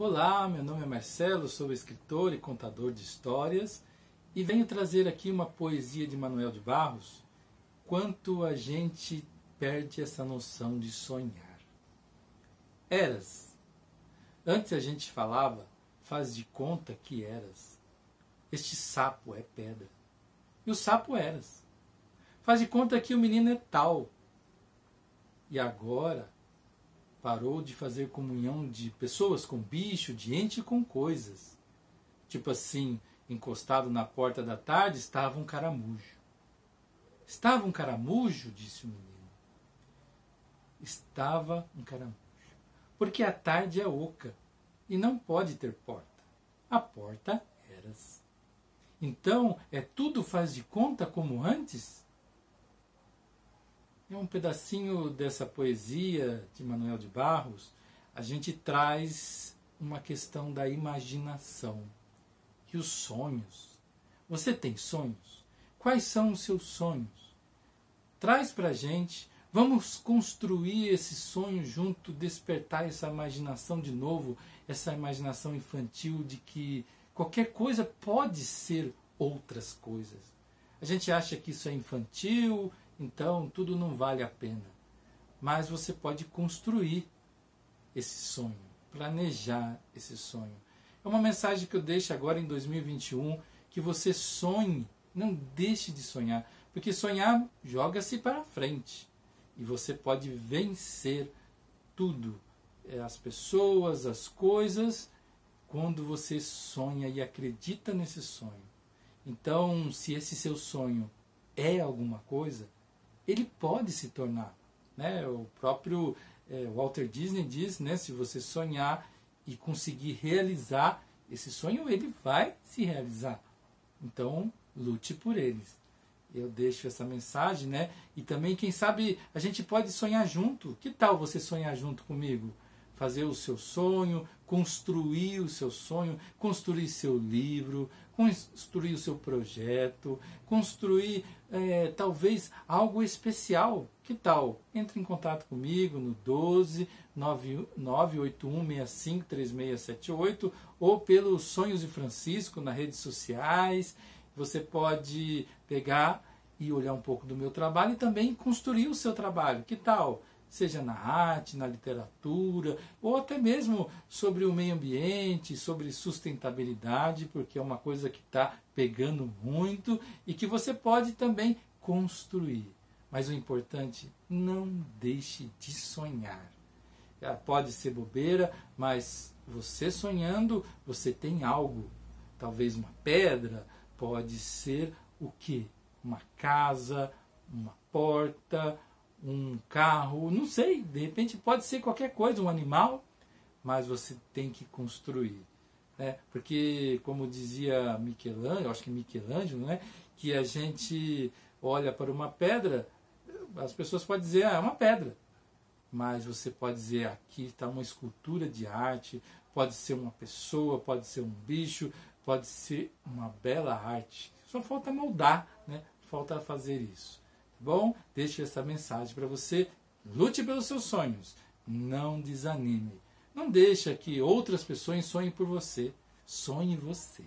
Olá, meu nome é Marcelo, sou escritor e contador de histórias e venho trazer aqui uma poesia de Manuel de Barros. Quanto a gente perde essa noção de sonhar. Eras. Antes a gente falava, faz de conta que eras. Este sapo é pedra. E o sapo eras. Faz de conta que o menino é tal. E agora parou de fazer comunhão de pessoas com bicho, de ente com coisas. Tipo assim, encostado na porta da tarde estava um caramujo. Estava um caramujo, disse o menino. Estava um caramujo. Porque a tarde é oca e não pode ter porta. A porta eras. Então, é tudo faz de conta como antes? É um pedacinho dessa poesia de Manuel de Barros, a gente traz uma questão da imaginação e os sonhos. Você tem sonhos? Quais são os seus sonhos? Traz para a gente, vamos construir esse sonho junto, despertar essa imaginação de novo, essa imaginação infantil de que qualquer coisa pode ser outras coisas. A gente acha que isso é infantil, então tudo não vale a pena. Mas você pode construir esse sonho, planejar esse sonho. É uma mensagem que eu deixo agora em 2021, que você sonhe, não deixe de sonhar, porque sonhar joga-se para frente e você pode vencer tudo, é, as pessoas, as coisas, quando você sonha e acredita nesse sonho. Então, se esse seu sonho é alguma coisa, ele pode se tornar. Né? O próprio é, Walter Disney diz, né, se você sonhar e conseguir realizar esse sonho, ele vai se realizar. Então, lute por eles. Eu deixo essa mensagem, né? E também, quem sabe, a gente pode sonhar junto. Que tal você sonhar junto comigo? Fazer o seu sonho, construir o seu sonho, construir seu livro, construir o seu projeto, construir é, talvez algo especial. Que tal? Entre em contato comigo no 12 981653678 ou pelo Sonhos de Francisco nas redes sociais. Você pode pegar e olhar um pouco do meu trabalho e também construir o seu trabalho. Que tal? Seja na arte, na literatura, ou até mesmo sobre o meio ambiente, sobre sustentabilidade, porque é uma coisa que está pegando muito e que você pode também construir. Mas o importante, não deixe de sonhar. Ah, pode ser bobeira, mas você sonhando, você tem algo. Talvez uma pedra, pode ser o que? Uma casa, uma porta, um carro, não sei, de repente pode ser qualquer coisa, um animal, mas você tem que construir. Né? Porque, como dizia Michelangelo, acho que Michelangelo, né? que a gente olha para uma pedra, as pessoas podem dizer, ah, é uma pedra. Mas você pode dizer, aqui está uma escultura de arte, pode ser uma pessoa, pode ser um bicho, pode ser uma bela arte. Só falta moldar, né? falta fazer isso. Bom, deixo essa mensagem para você. Lute pelos seus sonhos. Não desanime. Não deixa que outras pessoas sonhem por você. Sonhe você.